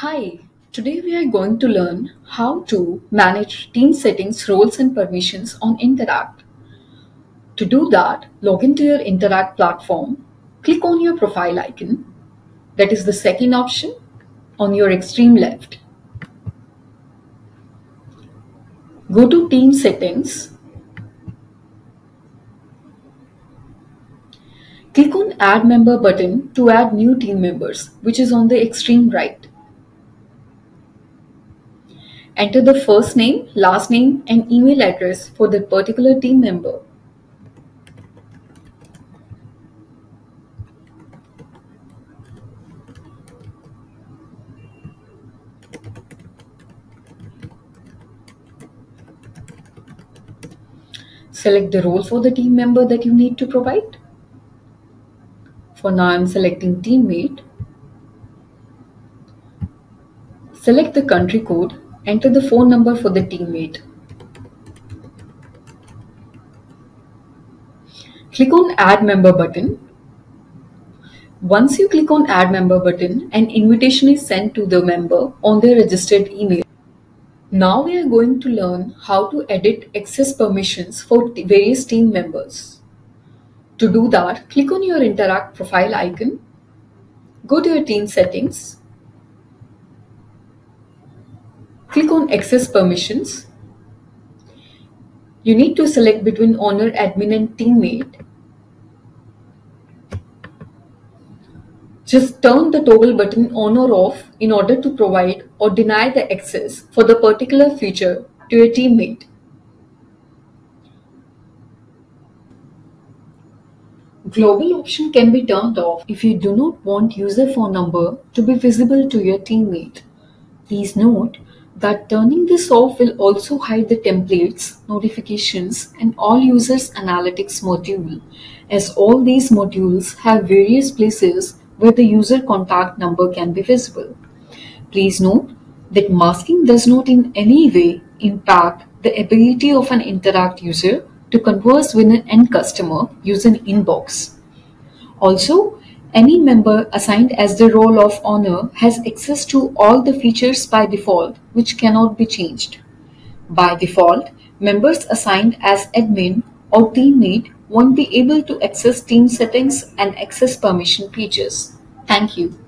Hi, today we are going to learn how to manage team settings, roles and permissions on Interakt. To do that, log into your Interakt platform, click on your profile icon, that is the second option on your extreme left. Go to team settings, click on add member button to add new team members which is on the extreme right. Enter the first name, last name and email address for the particular team member. Select the role for the team member that you need to provide. For now, I'm selecting teammate. Select the country code Enter the phone number for the teammate. Click on Add Member button. Once you click on Add Member button, an invitation is sent to the member on their registered email. Now we are going to learn how to edit access permissions for various team members. To do that, click on your Interakt profile icon, go to your team settings, Click on Access Permissions. You need to select between owner, admin and teammate. Just turn the toggle button on or off in order to provide or deny the access for the particular feature to your teammate. Global option can be turned off if you do not want user phone number to be visible to your teammate. Please note that turning this off will also hide the templates, notifications, and all users analytics module, as all these modules have various places where the user contact number can be visible. Please note that masking does not in any way impact the ability of an Interakt user to converse with an end customer using Inbox. Also, any member assigned as the role of owner has access to all the features by default which cannot be changed. By default, members assigned as admin or teammate won't be able to access team settings and access permission features. Thank you.